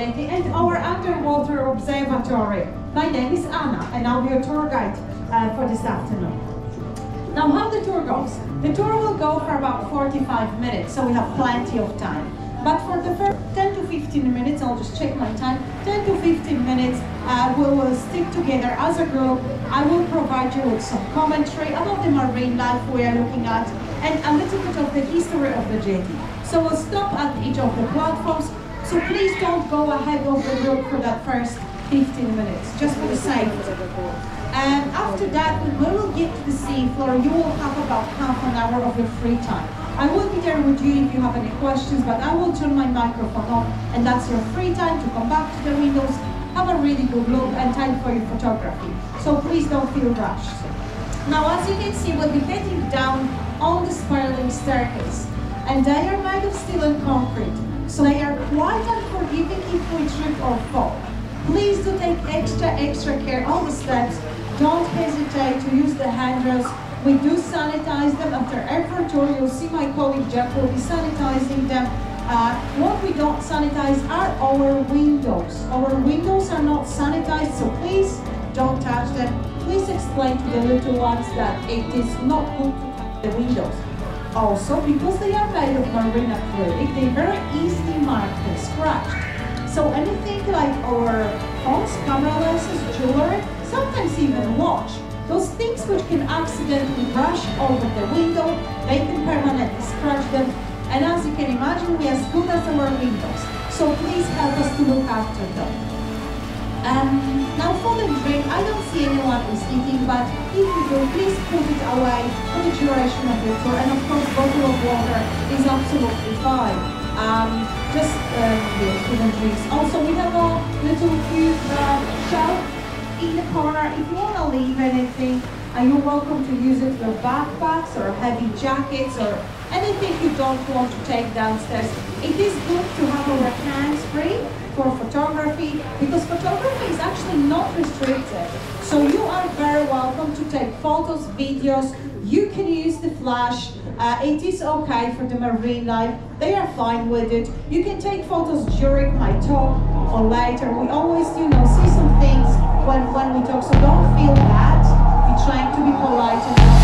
And our underwater observatory. My name is Anna and I'll be your tour guide uh, for this afternoon. Now how the tour goes? The tour will go for about 45 minutes, so we have plenty of time. But for the first 10 to 15 minutes, I'll just check my time, 10 to 15 minutes, uh, we will stick together as a group. I will provide you with some commentary about the marine life we are looking at and a little bit of the history of the jetty. So we'll stop at each of the platforms, so please don't go ahead of the group for that first 15 minutes, just for the safety. And after that, when we will get to the sea floor, you will have about half an hour of your free time. I will be there with you if you have any questions, but I will turn my microphone off, and that's your free time to come back to the windows, have a really good look, and time for your photography. So please don't feel rushed. Now, as you can see, we'll be heading down on the spiraling staircase, and they are made of steel and concrete, so they are quite unforgiving if we trip or fall. Please do take extra, extra care on the steps don't hesitate to use the handrails. We do sanitize them after every tour. You'll see my colleague Jeff will be sanitizing them. Uh, what we don't sanitize are our windows. Our windows are not sanitized, so please don't touch them. Please explain to the little ones that it is not good to touch the windows. Also, because they are made of marine acrylic, they very easily marked and scratched. So anything like our phones, camera lenses, jewelry, sometimes even watch. Those things which can accidentally brush over the window, they can permanently scratch them. And as you can imagine, we are as good as our windows. So please help us to look after them. Um, now for the drink, I don't see anyone is eating, but if you do, please put it away for the duration of the tour. And of course, bottle of water is absolutely fine. Um, just uh, the drinks. Also, we have a little cute uh, shelf in the corner. If you want to leave anything, and you're welcome to use it for backpacks or heavy jackets or anything you don't want to take downstairs. It is good to have our hands free for photography because photography is actually not restricted. So you are very welcome to take photos, videos. You can use the flash. Uh, it is okay for the marine life. They are fine with it. You can take photos during my talk or later. We always, you know, see some things when, when we talk. So trying to be polite